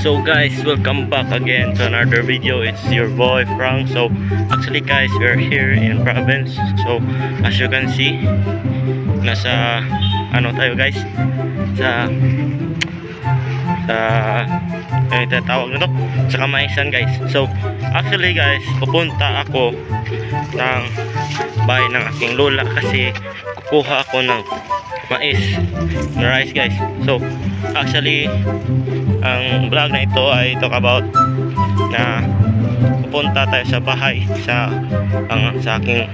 So guys, welcome back again to another video. It's your boy Frank. So actually guys, we're here in province. So as you can see, nasa ano tayo guys? Sa sa ano yung tawag nito? Sa Kamaisan guys. So actually guys, pupunta ako ng bahay ng aking lola kasi kukuha ako ng mais na rice guys. So actually ang vlog na ito ay talk about na pupunta tayo sa bahay sa ang sa aking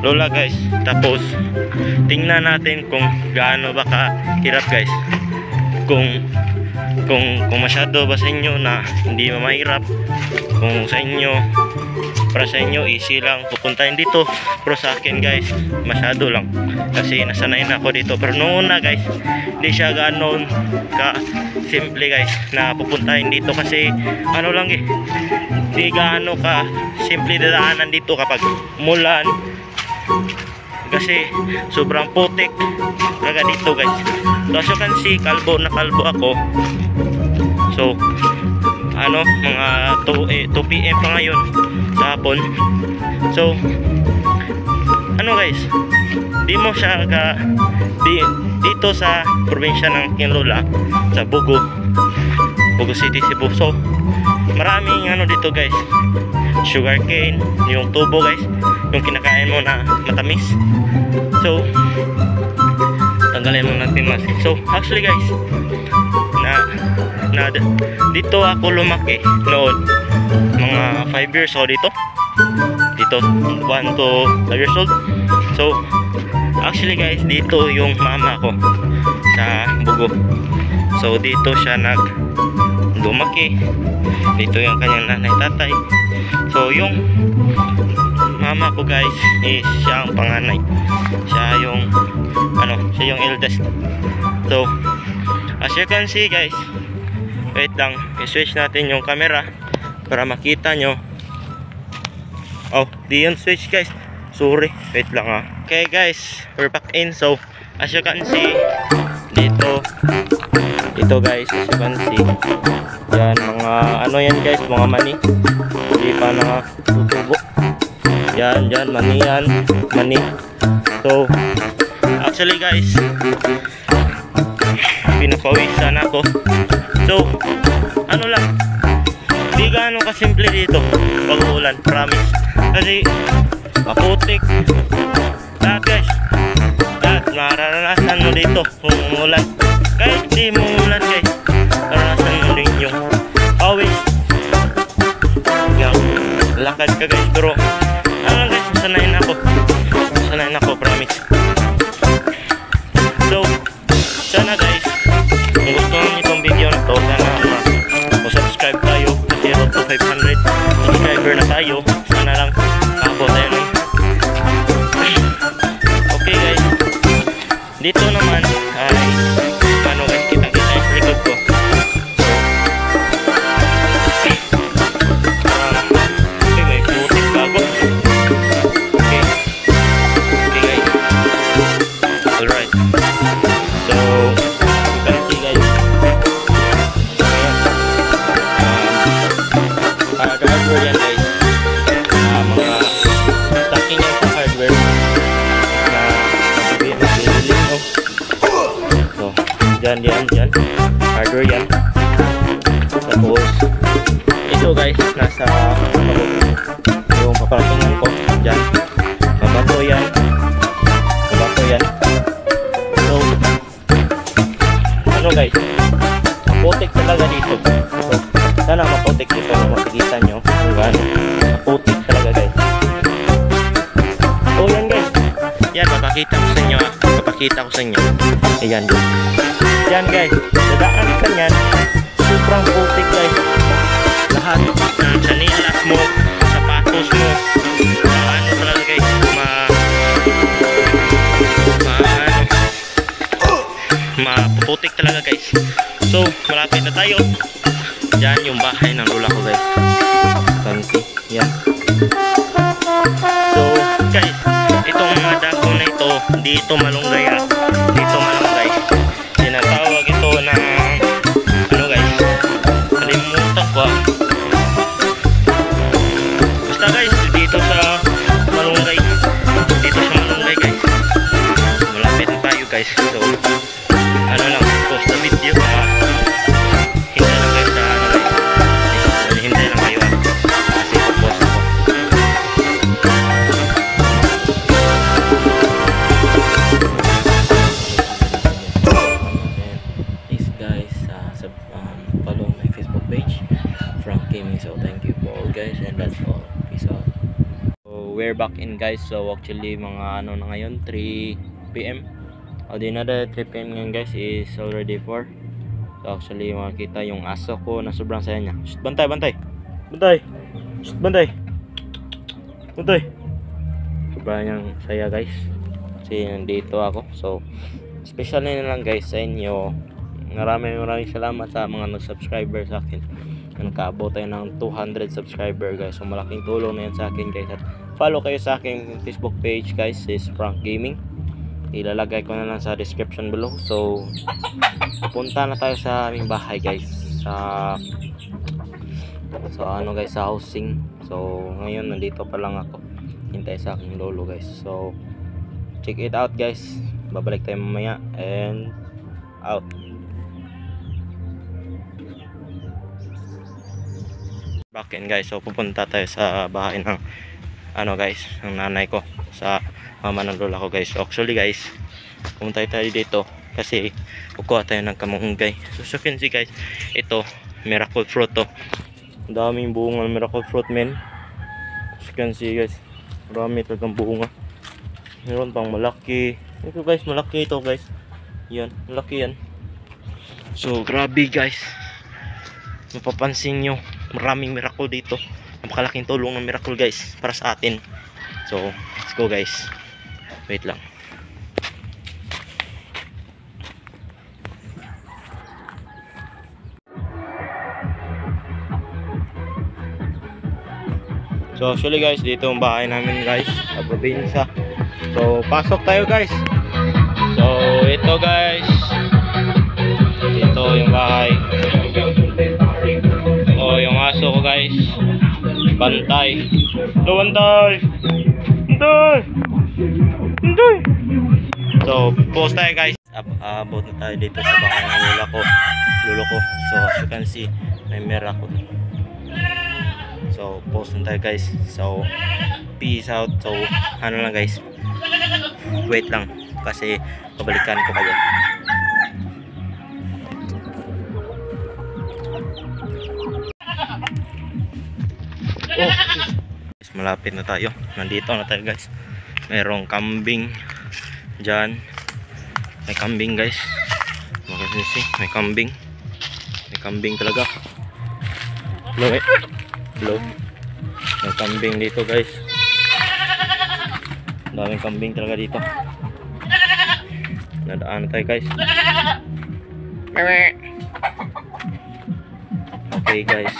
lola guys. Tapos tingnan natin kung gaano ba kahirap guys. Kung kung kung masyado ba sa inyo na hindi mahirap. Kung sa inyo para sa inyo easy lang pupuntahin dito. Pero sa akin guys masyado lang. Kasi nasanay na ako dito. Pero noon na guys hindi siya ganoon ka simple guys na pupuntahin dito kasi ano lang eh hindi gaano ka simple dadaanan dito kapag mulan. Kasi sobrang putik talaga dito guys. So as you can see kalbo na kalbo ako. So ano mga 2, eh, 2 pm pa ngayon sa hapon. So ano guys? Di mo siya ka di, dito sa probinsya ng Kinlola sa Bugo Bugo City Cebu. So maraming ano dito guys. Sugar cane yung tubo guys yung kinakain mo na matamis. So tanggalin mo natin mask so actually guys na na dito ako lumaki noon mga 5 years old dito dito 1 to 5 years old so actually guys dito yung mama ko sa Bugo. So dito siya nag lumaki. Dito yung kanyang nanay tatay. So yung mama ko guys is siya ang panganay. Siya yung ano siya yung eldest. So as you can see guys wait lang i-switch natin yung camera para makita nyo oh di yun switch guys. Sorry wait lang ah. Okay guys we're back in. So as you can see dito dito guys as you can see yan mga ano yan guys mga mani. Hindi pa na tutubo yan yan mani yan mani. So actually guys pinapawisan ako. So ano lang di gaano kasimple dito pag ulan promise kasi maputik. Lahat guys. Lahat mararanasan mo dito. Kung ulan kahit di mo ulan guys. Mararanasan mo rin yung always yung lakad ka guys pero ano lang guys sanayin ako. Sanayin ako promise. So sana guys kung gusto nyo itong video na to sana uh, subscribe tayo. Kasi road to 500 subscriber na tayo hardware yan guys Ah, mga stocking yan sa hardware na nabibili oh. so dyan dyan dyan hardware yan tapos ito guys nasa yan papakita ko sa inyo ah. Papakita ko sa inyo. Ayan. Yan guys. Dadaan ka nyan sobrang putik guys. Lahat. Ng chanilas mo sapatos mo. Ano talaga guys. Ma ma mapuputik talaga guys. So malapit na tayo. Dyan yung bahay ng lula ko guys. See yan dito malunggay back in guys. So actually mga ano na ngayon 3 PM. O di na 3 PM ngayon guys is already 4. So actually makikita yung aso ko na sobrang saya niya. Shh, bantay, bantay. Bantay. Shh, bantay. Bantay. Sobrang niyang saya guys. Kasi nandito ako. So special na lang guys sa inyo. Maraming maraming salamat sa mga nag-subscriber sa akin. Nakaabot tayo ng 200 subscriber guys. So malaking tulong na yan sa akin guys. At follow kayo sa aking Facebook page guys. Is Frank Gaming. Ilalagay ko na lang sa description below. So pupunta na tayo sa aming bahay guys. Sa So ano guys sa housing. So ngayon nandito pa lang ako. Hintay sa aking lolo guys. So check it out guys. Babalik tayo mamaya and out. Back in guys. So pupunta tayo sa bahay ng ano guys, ng nanay ko sa mama ng lola ko guys. So actually guys, pumunta tayo dito kasi kukuha tayo ng kamunggay. So so can see guys, ito miracle fruit to. Ang daming bunga ng miracle fruit men. You can see guys, marami talagang bunga. Meron pang malaki. Ito guys, malaki ito guys. Yan, malaki yan. So grabe guys. Mapapansin nyo, maraming miracle dito. Napakalaking tulong ng miracle guys para sa atin. So, let's go guys. Wait lang. So actually guys, dito ang bahay namin guys sa probinsya. So pasok tayo guys. So ito guys. Ito yung bahay. Oh, yung aso ko guys. Bantay. Hello, bantay. Bantay. Bantay. So, post tayo guys. Ab abot na tayo dito sa bahay ng lola ko. Lolo ko. So, as you can see, may miracle. So, post na tayo guys. So, peace out. So, ano lang guys. Wait lang. Kasi, pabalikan ko kayo. Oh, guys, malapit na tayo. Nandito na tayo guys. Merong kambing dyan. May kambing guys. Makasisi, may kambing. May kambing talaga. Hello, eh. Hello. May kambing dito guys. Daming kambing talaga dito. Nadaan na tayo guys. Okay guys.